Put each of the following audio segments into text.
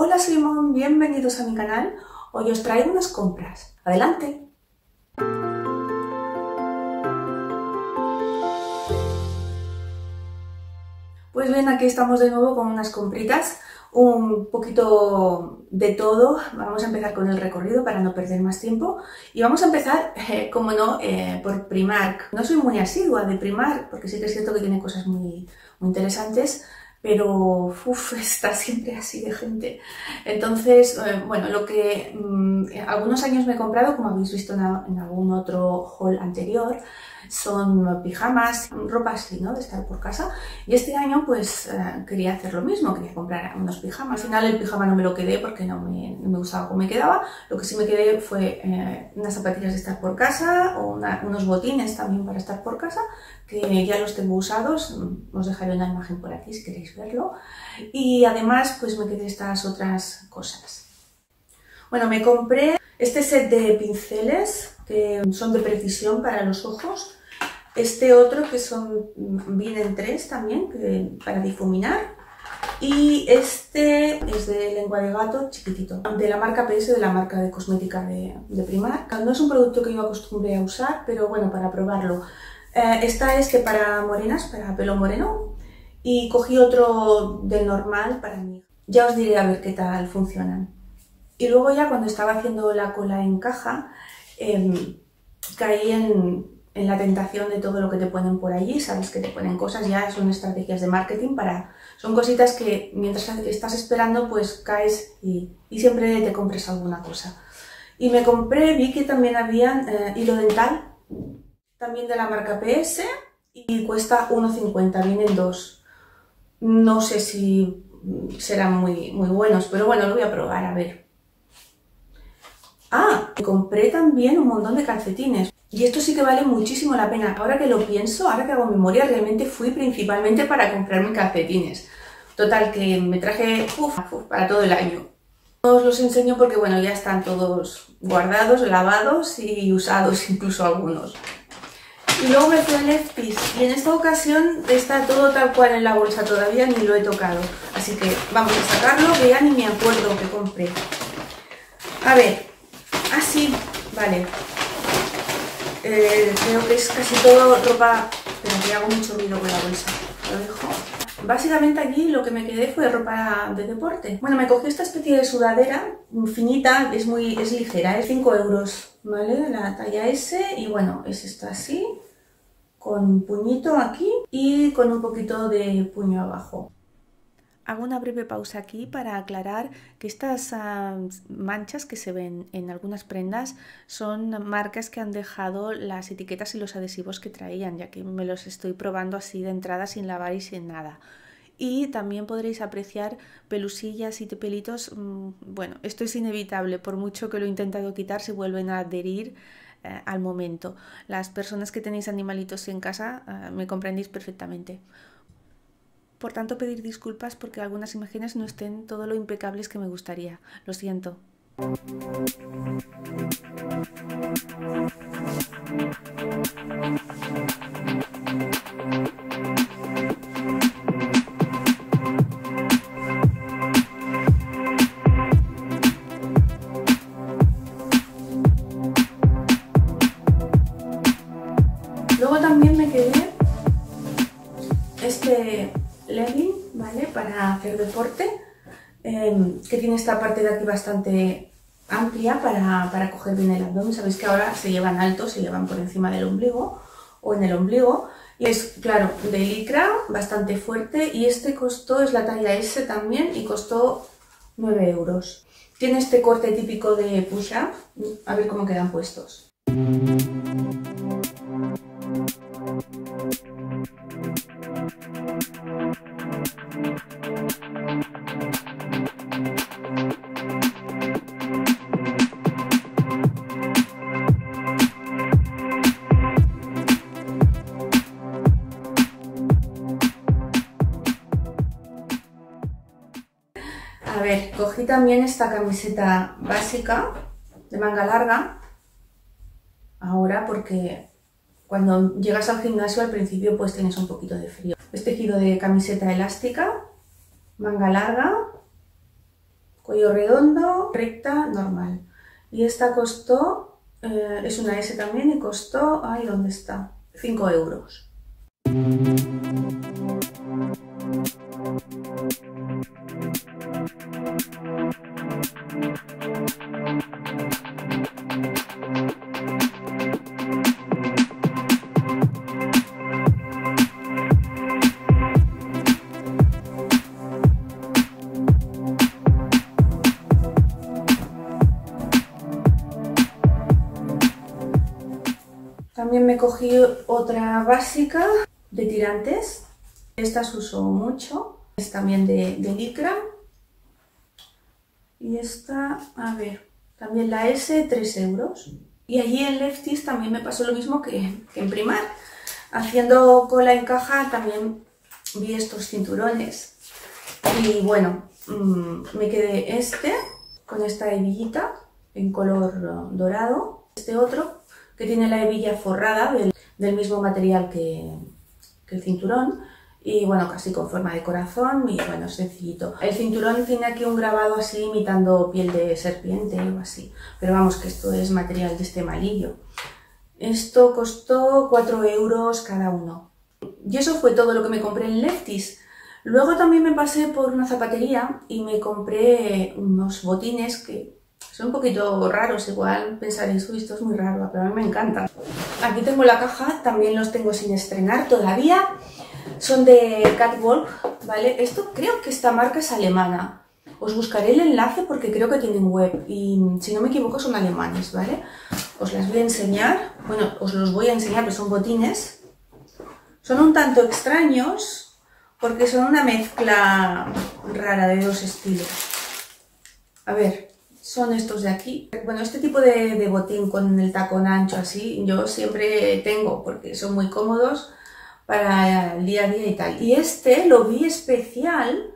Hola, soy Mon, bienvenidos a mi canal. Hoy os traigo unas compras. ¡Adelante! Pues bien, aquí estamos de nuevo con unas compritas, un poquito de todo. Vamos a empezar con el recorrido para no perder más tiempo. Y vamos a empezar, eh, como no, eh, por Primark. No soy muy asidua de Primark, porque sí que es cierto que tiene cosas muy interesantes, pero uf, está siempre así de gente. Entonces, eh, bueno, lo que mm, algunos años me he comprado, como habéis visto en, en algún otro haul anterior, son pijamas, ropa así, ¿no? De estar por casa. Y este año pues eh, quería hacer lo mismo, quería comprar unos pijamas. Al final el pijama no me lo quedé porque no me, no me gustaba cómo me quedaba. Lo que sí me quedé fue eh, unas zapatillas de estar por casa o unos botines también para estar por casa, que ya los tengo usados. Os dejaré una imagen por aquí si queréis verlo. Y además pues me quedé estas otras cosas. Bueno, me compré este set de pinceles que son de precisión para los ojos este otro que son, vienen tres también, para difuminar. Y este es de lengua de gato chiquitito, de la marca PS, de la marca de cosmética de, de Primark. No es un producto que yo acostumbré a usar, pero bueno, para probarlo. Eh, esta es que para morenas, para pelo moreno, y cogí otro del normal para mí. Ya os diré a ver qué tal funcionan. Y luego ya cuando estaba haciendo la cola en caja, em, caí en, en la tentación de todo lo que te ponen por allí, sabes que te ponen cosas, ya son estrategias de marketing para... Son cositas que mientras estás esperando pues caes y, siempre te compres alguna cosa. Y me compré, vi que también había eh, hilo dental, también de la marca PS, y cuesta 1,50, vienen dos. No sé si serán muy, muy buenos, pero bueno, lo voy a probar, a ver. Ah, compré también un montón de calcetines. Y esto sí que vale muchísimo la pena. Ahora que lo pienso, ahora que hago memoria, realmente fui principalmente para comprarme calcetines. Total, que me traje para todo el año. Os los enseño porque, bueno, ya están todos guardados, lavados y usados, incluso algunos. Y luego me fui a Lefties y en esta ocasión está todo tal cual en la bolsa, todavía ni lo he tocado. Así que vamos a sacarlo, que ya ni me acuerdo que compré. A ver, así, vale, eh, creo que es casi todo ropa, pero que hago mucho ruido con la bolsa. Lo dejo. Básicamente aquí lo que me quedé fue ropa de deporte. Bueno, me cogí esta especie de sudadera finita, es muy es ligera, es 5 euros, ¿vale? La talla S y bueno, es esta así, con puñito aquí y con un poquito de puño abajo. Hago una breve pausa aquí para aclarar que estas manchas que se ven en algunas prendas son marcas que han dejado las etiquetas y los adhesivos que traían, ya que me los estoy probando así de entrada sin lavar y sin nada. Y también podréis apreciar pelusillas y pelitos. Mm, bueno, esto es inevitable, por mucho que lo he intentado quitar, se vuelven a adherir eh, al momento. Las personas que tenéis animalitos en casa ah, me comprendéis perfectamente. Por tanto, pedir disculpas porque algunas imágenes no estén todo lo impecables que me gustaría. Lo siento. Esta parte de aquí bastante amplia para, para coger bien el abdomen. Sabéis que ahora se llevan altos, se llevan por encima del ombligo o en el ombligo. Y es, claro, de licra, bastante fuerte. Y este costó, es la talla S también, y costó 9 euros. Tiene este corte típico de push-up. A ver cómo quedan puestos. También esta camiseta básica de manga larga. Ahora porque cuando llegas al gimnasio al principio pues tienes un poquito de frío. Es tejido de camiseta elástica, manga larga, Cuello redondo, recta, normal. Y esta costó, eh, es una S también y costó, ay, ¿dónde está? 5 euros. También me cogí otra básica de tirantes. Estas uso mucho. Es también de, de licra. Y esta, a ver, también la S, 3 euros. Y allí en Lefties también me pasó lo mismo que, que en Primar. Haciendo cola en caja también vi estos cinturones. Y bueno, mmm, me quedé este con esta hebillita en color dorado. Este otro que tiene la hebilla forrada del, del mismo material que, que, el cinturón y bueno, casi con forma de corazón y bueno, sencillito. El cinturón tiene aquí un grabado así imitando piel de serpiente o así, pero vamos que esto es material de este malillo. Esto costó 4 euros cada uno. Y eso fue todo lo que me compré en Lefties. Luego también me pasé por una zapatería y me compré unos botines que son un poquito raros, igual pensaréis, uy, esto es muy raro, pero a mí me encanta. Aquí tengo la caja, también los tengo sin estrenar todavía. Son de Catwalk, ¿vale? Esto creo que esta marca es alemana. Os buscaré el enlace porque creo que tienen web y si no me equivoco son alemanes, ¿vale? Os las voy a enseñar. Bueno, os los voy a enseñar, pero son botines. Son un tanto extraños porque son una mezcla rara de dos estilos. A ver, son estos de aquí. Bueno, este tipo de, de, botín con el tacón ancho así, yo siempre tengo porque son muy cómodos para el día a día y tal. Y este lo vi especial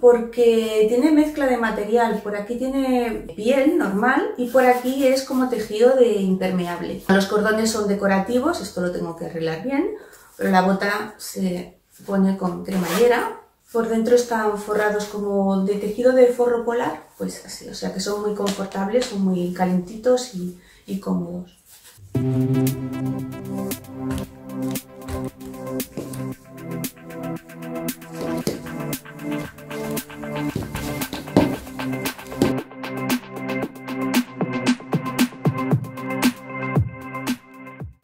porque tiene mezcla de material. Por aquí tiene piel normal y por aquí es como tejido de impermeable. Los cordones son decorativos, esto lo tengo que arreglar bien, pero la bota se pone con cremallera por dentro están forrados como de tejido de forro polar, pues así, o sea que son muy confortables, son muy calentitos y, y cómodos.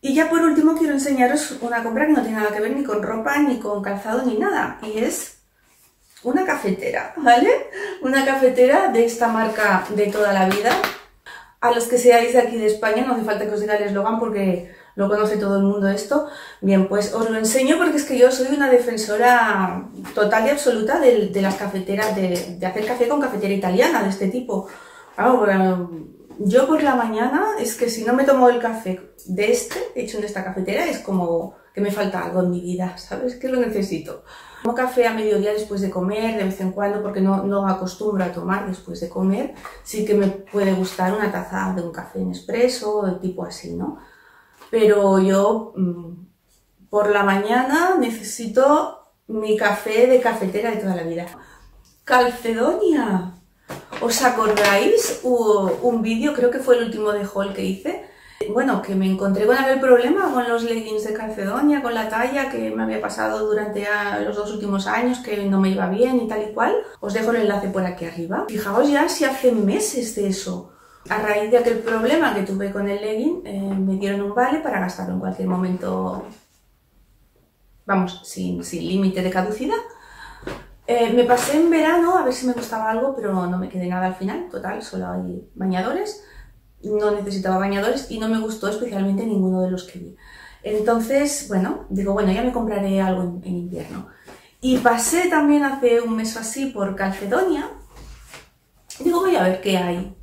Y ya por último quiero enseñaros una compra que no tiene nada que ver ni con ropa, ni con calzado, ni nada. Y es una cafetera, ¿vale? Una cafetera de esta marca de toda la vida. A los que seáis de aquí de España, no hace falta que os diga el eslogan porque lo conoce todo el mundo esto. Bien, pues os lo enseño porque es que yo soy una defensora total y absoluta de, las cafeteras, de, de, hacer café con cafetera italiana de este tipo. Claro, yo por la mañana es que si no me tomo el café de este, hecho en esta cafetera, es como que me falta algo en mi vida, ¿sabes? Que lo necesito. Tomo café a mediodía después de comer, de vez en cuando, porque no, no acostumbro a tomar después de comer. Sí que me puede gustar una taza de un café en espresso, de tipo así, ¿no? Pero yo mmm, por la mañana necesito mi café de cafetera de toda la vida. Calcedonia. ¿Os acordáis? Hubo un vídeo, creo que fue el último de haul que hice, bueno, que me encontré con aquel problema con los leggings de Calcedonia, con la talla que me había pasado durante los dos últimos años, que no me iba bien y tal y cual. Os dejo el enlace por aquí arriba. Fijaos ya si hace meses de eso. A raíz de aquel problema que tuve con el legging, eh, me dieron un vale para gastarlo en cualquier momento, vamos, sin, sin límite de caducidad. Eh, me pasé en verano a ver si me gustaba algo, pero no me quedé nada al final. Total, solo hay bañadores no necesitaba bañadores y no me gustó especialmente ninguno de los que vi. Entonces, bueno, digo, bueno, ya me compraré algo en, invierno. Y pasé también hace un mes o así por Calcedonia. Digo, voy a ver qué hay.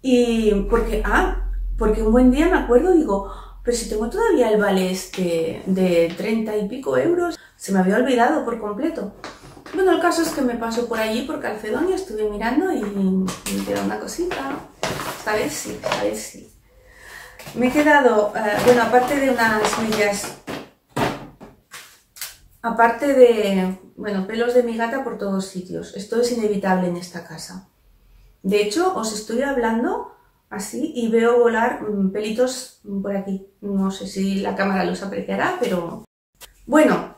Y porque, ah, porque un buen día me acuerdo, digo, pero si tengo todavía el vale este de 30 y pico euros, se me había olvidado por completo. Bueno, el caso es que me paso por allí, por Calcedonia, estuve mirando y me quedó una cosita. Si, a ver si. Me he quedado, eh, bueno, aparte de unas medias, aparte de, bueno, pelos de mi gata por todos sitios. Esto es inevitable en esta casa. De hecho, os estoy hablando así y veo volar mm, pelitos por aquí. No sé si la cámara los apreciará, pero... Bueno,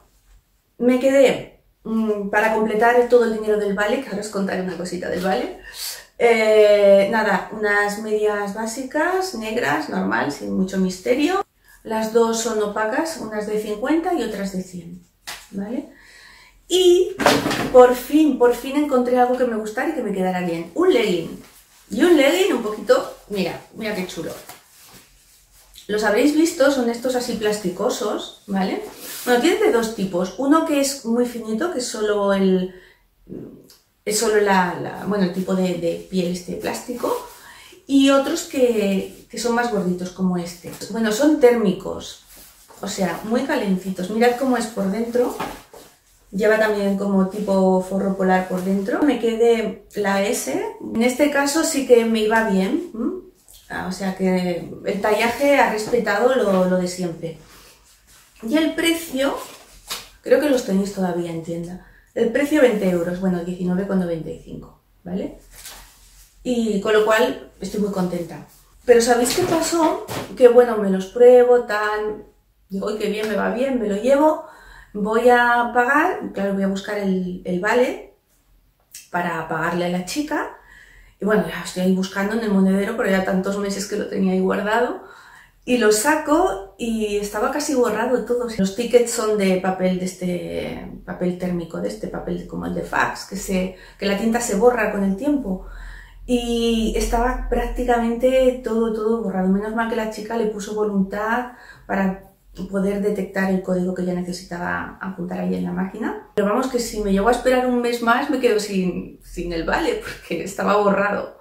me quedé mm, para completar todo el dinero del vale, que ahora os contaré una cosita del vale. Eh, nada, unas medias básicas, negras, normal, sin mucho misterio. Las dos son opacas, unas de 50 y otras de 100, ¿vale? Y por fin, por fin encontré algo que me gustara y que me quedara bien. Un legging. Y un legging un poquito, mira, mira qué chulo. Los habréis visto, son estos así plasticosos, ¿vale? Bueno, tienen de dos tipos. Uno que es muy finito, que es solo el, es solo la, bueno, el tipo de, piel este plástico. Y otros que, que son más gorditos, como este. Bueno, son térmicos, o sea, muy calentitos. Mirad cómo es por dentro. Lleva también como tipo forro polar por dentro. Me quedé la S. En este caso sí que me iba bien. Ah, o sea que el tallaje ha respetado lo, lo, de siempre. Y el precio, creo que los tenéis todavía en tienda. El precio 20 euros, bueno, 19,95, ¿vale? Y con lo cual estoy muy contenta. Pero ¿sabéis qué pasó? Que bueno, me los pruebo, tan... Digo, uy, qué bien, me va bien, me lo llevo voy a pagar, claro, voy a buscar el, vale para pagarle a la chica. Y bueno, ya estoy ahí buscando en el monedero, pero ya tantos meses que lo tenía ahí guardado. Y lo saco y estaba casi borrado todo. Los tickets son de papel de este papel térmico, de este papel como el de fax, que, se, que la tinta se borra con el tiempo. Y estaba prácticamente todo, todo borrado. Menos mal que la chica le puso voluntad para poder detectar el código que ya necesitaba apuntar ahí en la máquina. Pero vamos que si me llego a esperar un mes más me quedo sin, sin el vale porque estaba borrado.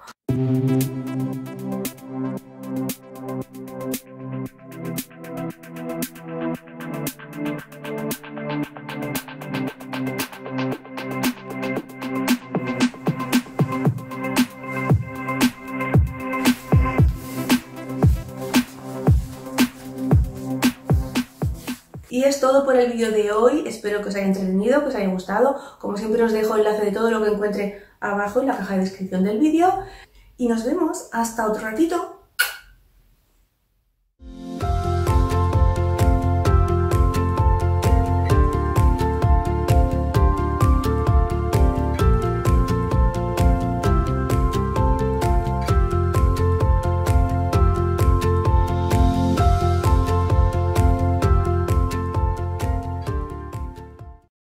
Todo por el vídeo de hoy, espero que os haya entretenido, que os haya gustado. Como siempre os dejo el enlace de todo lo que encuentre abajo en la caja de descripción del vídeo. Y nos vemos hasta otro ratito.